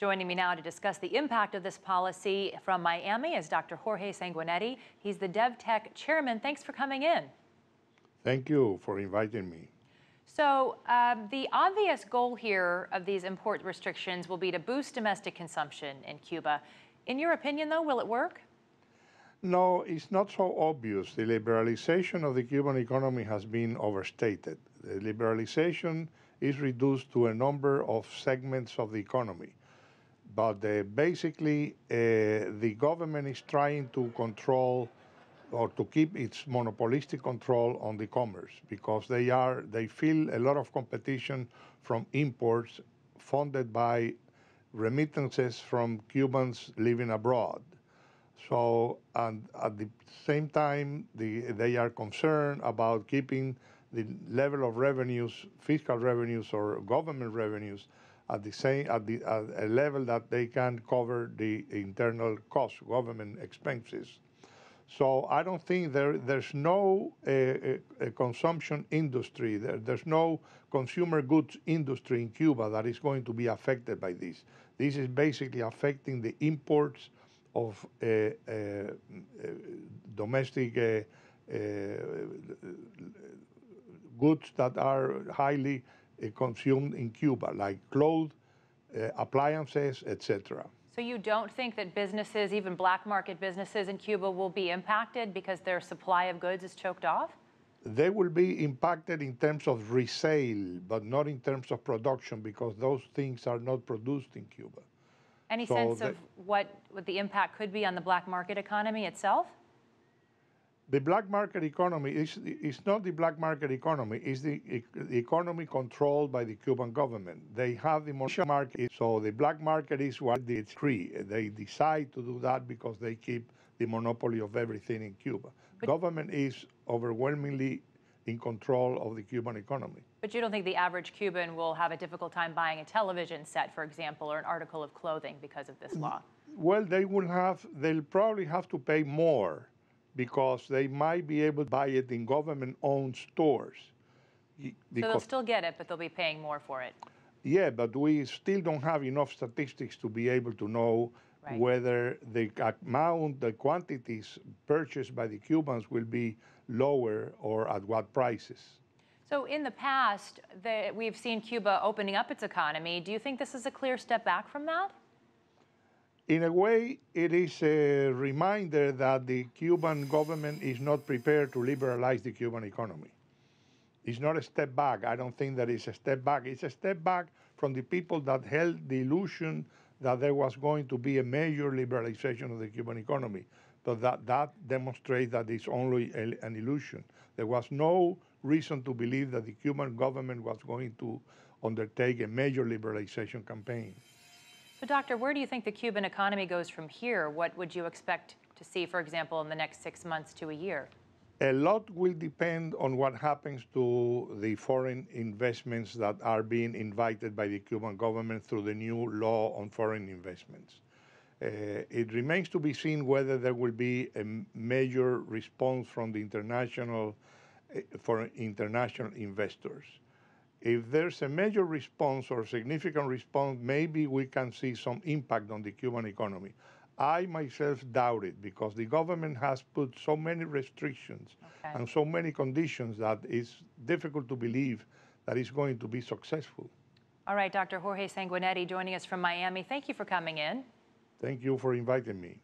Joining me now to discuss the impact of this policy from Miami is Dr. Jorge Sanguinetty. He's the DevTech chairman. Thanks for coming in. Thank you for inviting me. So, um, the obvious goal here of these import restrictions will be to boost domestic consumption in Cuba. In your opinion, though, will it work? No, it's not so obvious. The liberalization of the Cuban economy has been overstated. The liberalization is reduced to a number of segments of the economy. But uh, basically, uh, the government is trying to control or to keep its monopolistic control on the commerce because they are they feel a lot of competition from imports funded by remittances from Cubans living abroad. So, and at the same time, the, they are concerned about keeping the level of revenues, fiscal revenues or government revenues, at the same at the at a level that they can cover the internal costs, government expenses. So I don't think there there's no uh, uh, consumption industry. There, there's no consumer goods industry in Cuba that is going to be affected by this. This is basically affecting the imports of uh, uh, domestic goods that are highly consumed in Cuba, like clothes, uh, appliances, etc. So you don't think that businesses, even black market businesses in Cuba, will be impacted because their supply of goods is choked off? They will be impacted in terms of resale, but not in terms of production because those things are not produced in Cuba. Any so sense of what, what the impact could be on the black market economy itself? The black market economy is, is not the black market economy, it's the, the economy controlled by the Cuban government. They have the market, so the black market is what it's free. They decide to do that because they keep the monopoly of everything in Cuba. But government is overwhelmingly in control of the Cuban economy. But you don't think the average Cuban will have a difficult time buying a television set, for example, or an article of clothing because of this law? Well, they will have, they'll probably have to pay more because they might be able to buy it in government-owned stores. so they'll still get it, but they'll be paying more for it. Yeah, but we still don't have enough statistics to be able to know right. whether the amount, the quantities purchased by the Cubans will be lower or at what prices. So in the past, the, we've seen Cuba opening up its economy. Do you think this is a clear step back from that? In a way, it is a reminder that the Cuban government is not prepared to liberalize the Cuban economy. It's not a step back. I don't think that it's a step back. It's a step back from the people that held the illusion that there was going to be a major liberalization of the Cuban economy. But that, that demonstrates that it's only a, an illusion. There was no reason to believe that the Cuban government was going to undertake a major liberalization campaign. So, Doctor, where do you think the Cuban economy goes from here? What would you expect to see, for example, in the next six months to a year? A lot will depend on what happens to the foreign investments that are being invited by the Cuban government through the new law on foreign investments. Uh, it remains to be seen whether there will be a major response from the international uh, for international investors. If there's a major response or significant response, maybe we can see some impact on the Cuban economy. I myself doubt it because the government has put so many restrictions okay. and so many conditions that it's difficult to believe that it's going to be successful. All right, Dr. Jorge Sanguinetty joining us from Miami. Thank you for coming in. Thank you for inviting me.